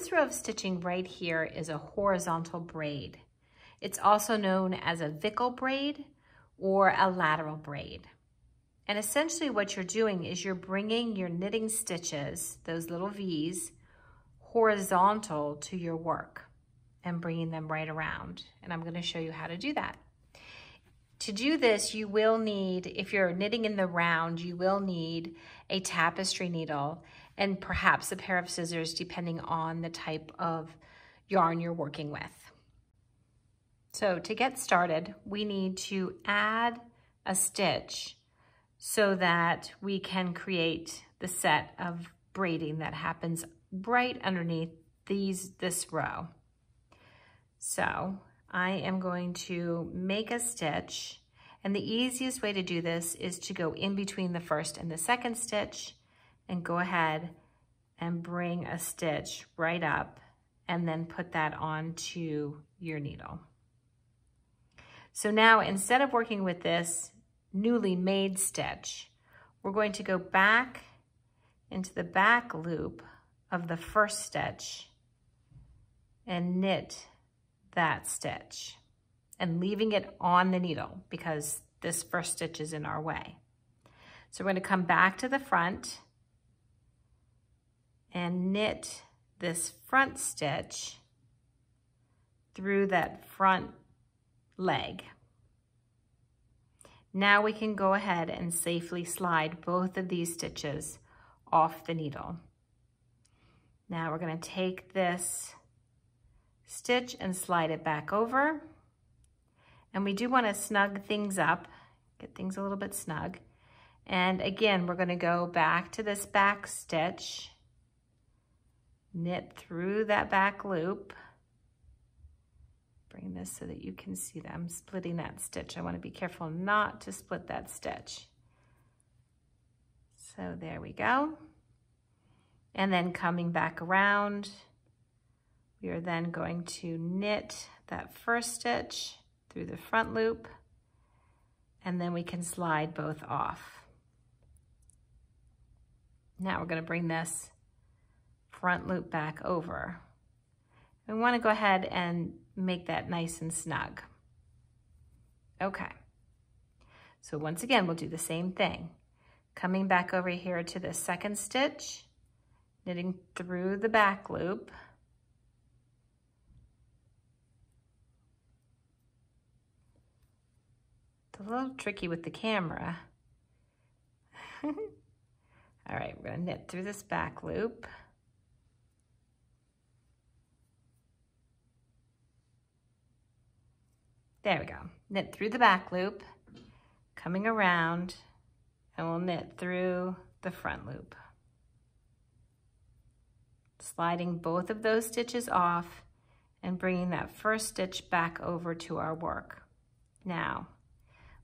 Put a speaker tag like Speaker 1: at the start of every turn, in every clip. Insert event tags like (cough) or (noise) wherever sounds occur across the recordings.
Speaker 1: this row of stitching right here is a horizontal braid. It's also known as a Vikkel braid or a lateral braid. And essentially what you're doing is you're bringing your knitting stitches, those little V's, horizontal to your work and bringing them right around. And I'm gonna show you how to do that. To do this, you will need, if you're knitting in the round, you will need a tapestry needle and perhaps a pair of scissors depending on the type of yarn you're working with. So to get started, we need to add a stitch so that we can create the set of braiding that happens right underneath these this row. So I am going to make a stitch and the easiest way to do this is to go in between the first and the second stitch and go ahead and bring a stitch right up and then put that onto your needle. So now instead of working with this newly made stitch, we're going to go back into the back loop of the first stitch and knit that stitch and leaving it on the needle because this first stitch is in our way. So we're going to come back to the front and knit this front stitch through that front leg. Now we can go ahead and safely slide both of these stitches off the needle. Now we're going to take this stitch and slide it back over. And we do want to snug things up, get things a little bit snug. And again, we're going to go back to this back stitch, knit through that back loop, bring this so that you can see that I'm splitting that stitch. I want to be careful not to split that stitch. So there we go. And then coming back around, we are then going to knit that first stitch through the front loop, and then we can slide both off. Now we're gonna bring this front loop back over. We wanna go ahead and make that nice and snug. Okay, so once again, we'll do the same thing. Coming back over here to the second stitch, knitting through the back loop, It's a little tricky with the camera. (laughs) All right, we're gonna knit through this back loop. There we go. Knit through the back loop, coming around, and we'll knit through the front loop. Sliding both of those stitches off and bringing that first stitch back over to our work. Now,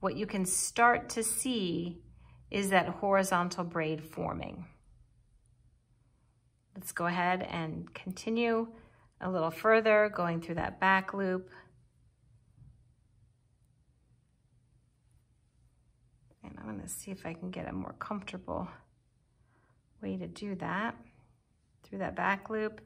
Speaker 1: what you can start to see is that horizontal braid forming. Let's go ahead and continue a little further, going through that back loop. I'm gonna see if I can get a more comfortable way to do that. Through that back loop,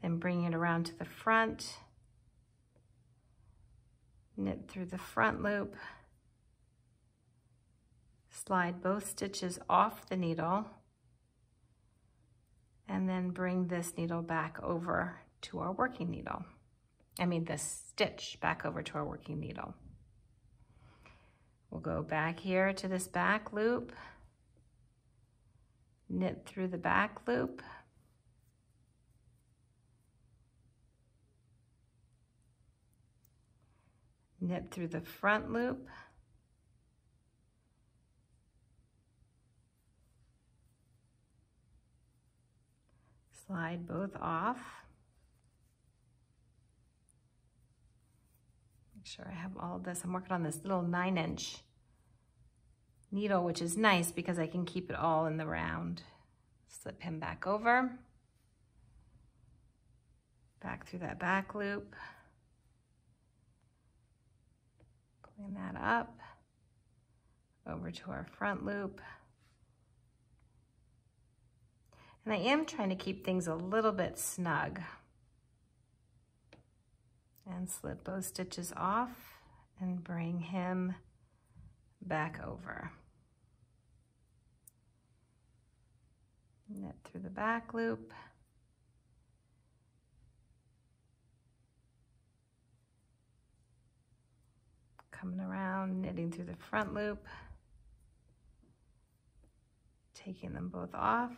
Speaker 1: then bring it around to the front, knit through the front loop, slide both stitches off the needle and then bring this needle back over to our working needle. I mean this stitch back over to our working needle. We'll go back here to this back loop, knit through the back loop, knit through the front loop, slide both off. Sure I have all this. I'm working on this little nine inch needle, which is nice because I can keep it all in the round. Slip him back over, back through that back loop, pulling that up, over to our front loop, and I am trying to keep things a little bit snug. And slip both stitches off and bring him back over. Knit through the back loop. Coming around, knitting through the front loop. Taking them both off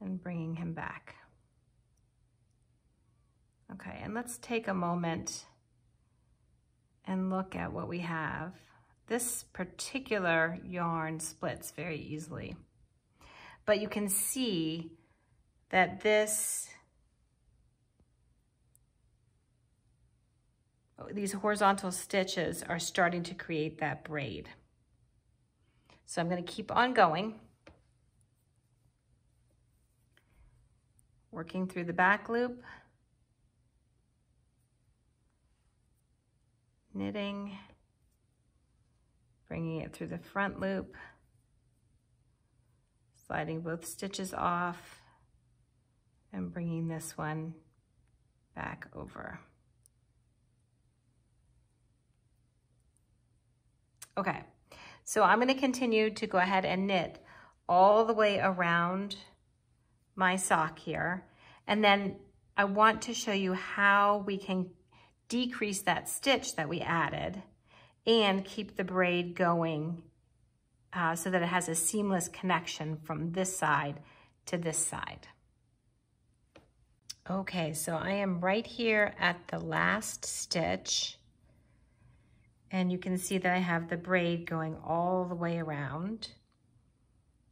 Speaker 1: and bringing him back. Okay, and let's take a moment and look at what we have. This particular yarn splits very easily, but you can see that this, these horizontal stitches are starting to create that braid. So I'm gonna keep on going. Working through the back loop. Knitting, bringing it through the front loop, sliding both stitches off, and bringing this one back over. Okay, so I'm gonna continue to go ahead and knit all the way around my sock here. And then I want to show you how we can decrease that stitch that we added and keep the braid going uh, so that it has a seamless connection from this side to this side. Okay, so I am right here at the last stitch and you can see that I have the braid going all the way around.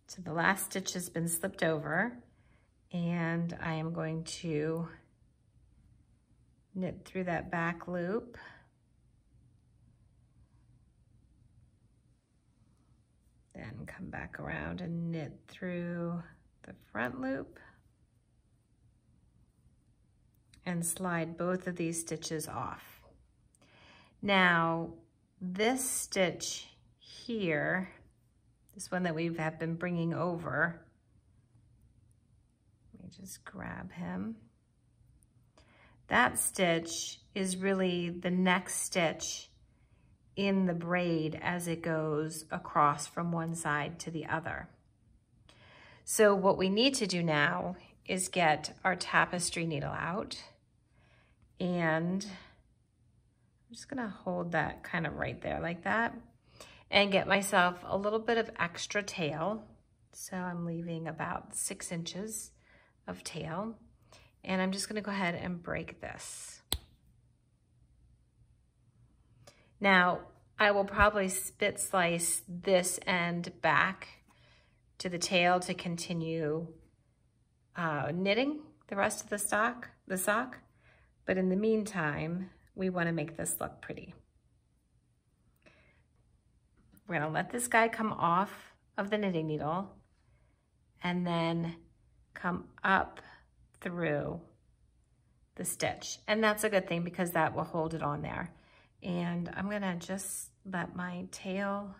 Speaker 1: So the last stitch has been slipped over and I am going to knit through that back loop. Then come back around and knit through the front loop and slide both of these stitches off. Now, this stitch here, this one that we have been bringing over, let me just grab him. That stitch is really the next stitch in the braid as it goes across from one side to the other. So what we need to do now is get our tapestry needle out and I'm just gonna hold that kind of right there like that and get myself a little bit of extra tail. So I'm leaving about six inches of tail. And I'm just gonna go ahead and break this. Now, I will probably spit slice this end back to the tail to continue uh, knitting the rest of the stock, the sock. But in the meantime, we wanna make this look pretty. We're gonna let this guy come off of the knitting needle and then come up through the stitch. And that's a good thing because that will hold it on there. And I'm gonna just let my tail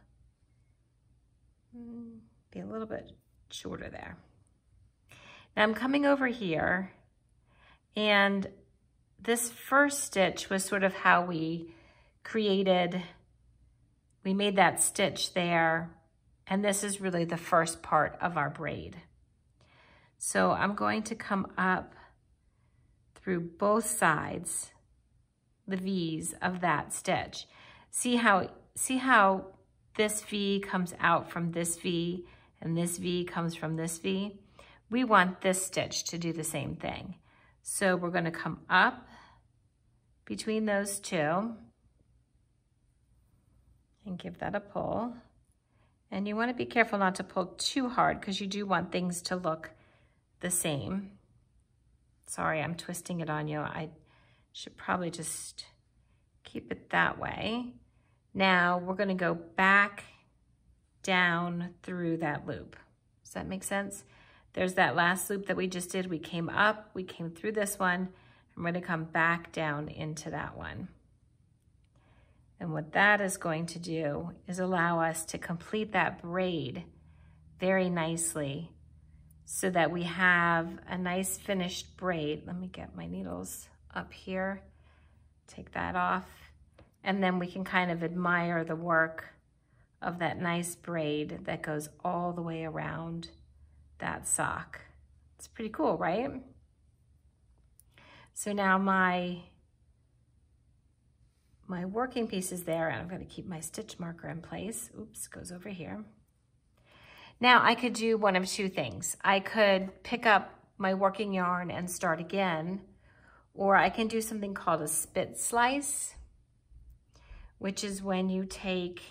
Speaker 1: hmm, be a little bit shorter there. Now I'm coming over here and this first stitch was sort of how we created, we made that stitch there and this is really the first part of our braid. So I'm going to come up through both sides, the V's of that stitch. See how, see how this V comes out from this V and this V comes from this V? We want this stitch to do the same thing. So we're gonna come up between those two and give that a pull. And you wanna be careful not to pull too hard because you do want things to look the same. Sorry, I'm twisting it on you. I should probably just keep it that way. Now we're gonna go back down through that loop. Does that make sense? There's that last loop that we just did. We came up, we came through this one. I'm gonna come back down into that one. And what that is going to do is allow us to complete that braid very nicely so that we have a nice finished braid. Let me get my needles up here. Take that off. And then we can kind of admire the work of that nice braid that goes all the way around that sock. It's pretty cool, right? So now my, my working piece is there and I'm gonna keep my stitch marker in place. Oops, goes over here. Now I could do one of two things. I could pick up my working yarn and start again, or I can do something called a spit slice, which is when you take,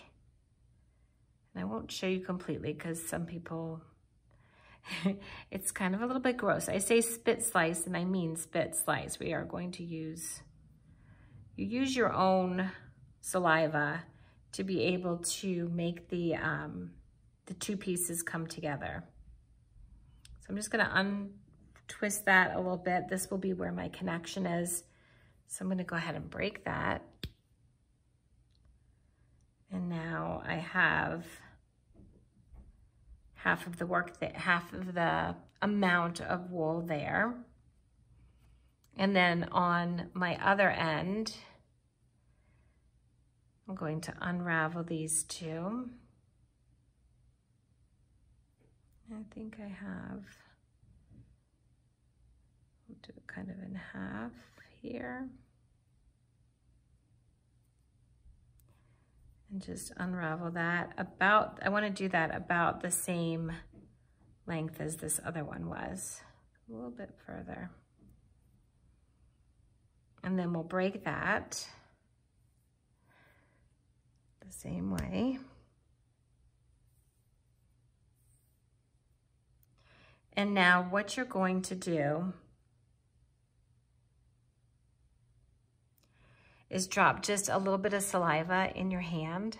Speaker 1: and I won't show you completely because some people, (laughs) it's kind of a little bit gross. I say spit slice and I mean spit slice. We are going to use, you use your own saliva to be able to make the, um, the two pieces come together. So I'm just gonna untwist that a little bit. This will be where my connection is. So I'm gonna go ahead and break that. And now I have half of the work, that half of the amount of wool there. And then on my other end, I'm going to unravel these two. I think I have, we'll do it kind of in half here. And just unravel that about, I wanna do that about the same length as this other one was, a little bit further. And then we'll break that the same way. And now what you're going to do is drop just a little bit of saliva in your hand.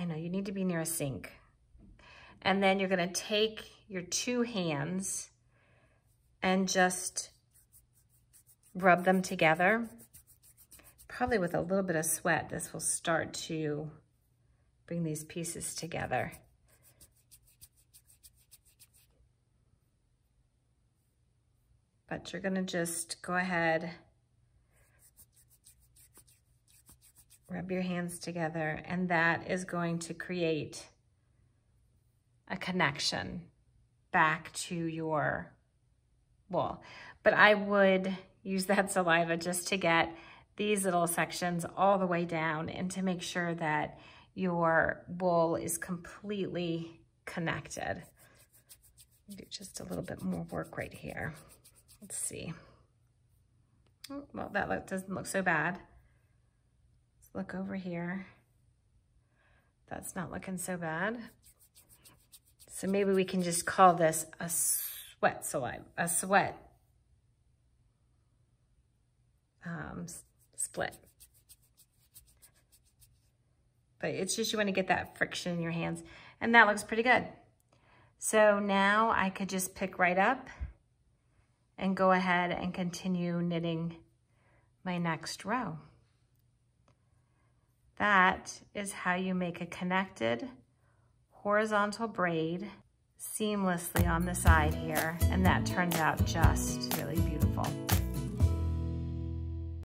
Speaker 1: I know you need to be near a sink. And then you're gonna take your two hands and just rub them together. Probably with a little bit of sweat, this will start to bring these pieces together. But you're gonna just go ahead, rub your hands together, and that is going to create a connection back to your wool. But I would use that (laughs) saliva just to get these little sections all the way down and to make sure that your wool is completely connected. Do just a little bit more work right here. Let's see. Oh, well, that look, doesn't look so bad. Let's look over here. That's not looking so bad. So maybe we can just call this a sweat saliva, a sweat um, split. But it's just you want to get that friction in your hands. And that looks pretty good. So now I could just pick right up and go ahead and continue knitting my next row. That is how you make a connected horizontal braid seamlessly on the side here, and that turns out just really beautiful.